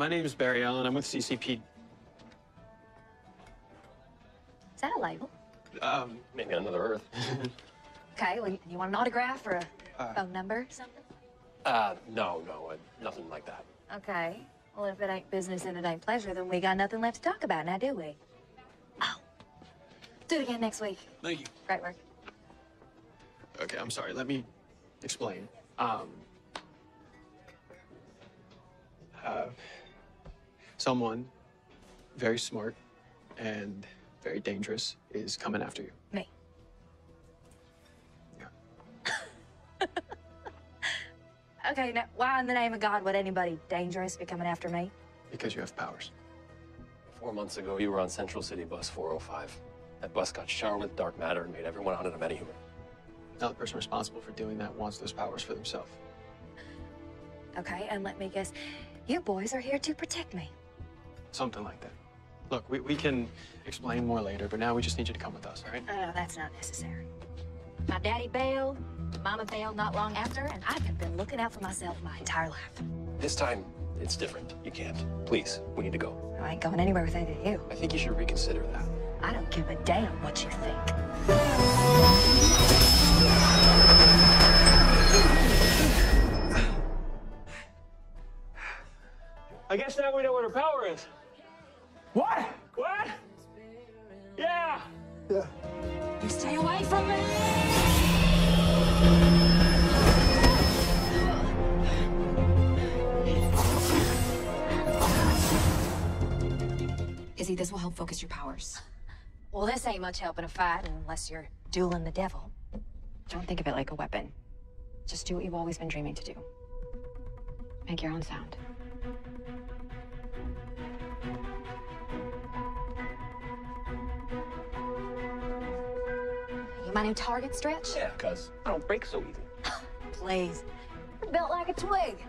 my name is Barry Allen. I'm with CCPD. Is that a label? Um, Maybe another Earth. Okay, well, you, you want an autograph or a Uh. phone number or something? Uh, no, no, uh, nothing like that. Okay. Well, if it ain't business and it ain't pleasure, then we got nothing left to talk about now, do we? Oh. Do it again next week. thank you. Great work. Okay, I'm sorry. Let me explain. Um, someone very smart and very dangerous is coming after you. Me. Yeah. Okay, now, why in the name of God would anybody dangerous be coming after me? Because you have powers. Four months ago, you were on Central City Bus 405. That bus got showered with dark matter and made everyone on it a metahuman. Now the person responsible for doing that wants those powers for themselves. Okay, and let me guess, you boys are here to protect me. Something like that. Look, we, we can explain more later, but now we just need you to come with us, all right? Oh, that's not necessary. My daddy bailed, mama bailed not long after, and I've been looking out for myself my entire life. This time, it's different. You can't. Please, we need to go. I ain't going anywhere with any of you. I think you should reconsider that. I don't give a damn what you think. I guess now we know what her power is. What? What? Yeah! Yeah. You stay away from me! Izzy, this will help focus your powers. Well, this ain't much help in a fight unless you're dueling the devil. Don't think of it like a weapon. Just do what you've always been dreaming to do. Make your own sound. My new target, Stretch? Yeah, cuz I don't break so easy. Please. You're built like a twig.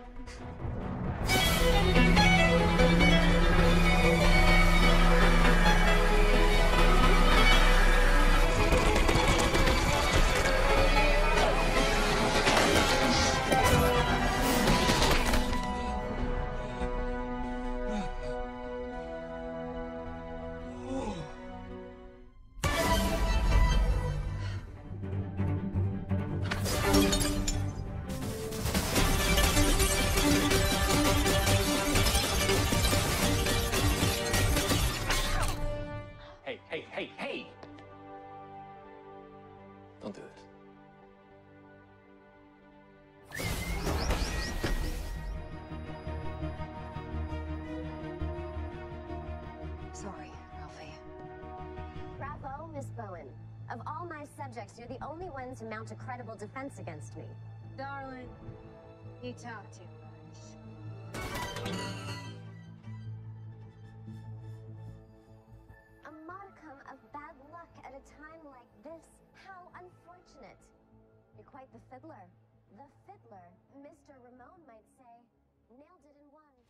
Don't do this. Sorry, Ralphie. Bravo, Miss Bowen. Of all my subjects, you're the only one to mount a credible defense against me. Darling, you talk to much. Quite the fiddler. The fiddler, Mr. Ramon might say. Nailed it in one.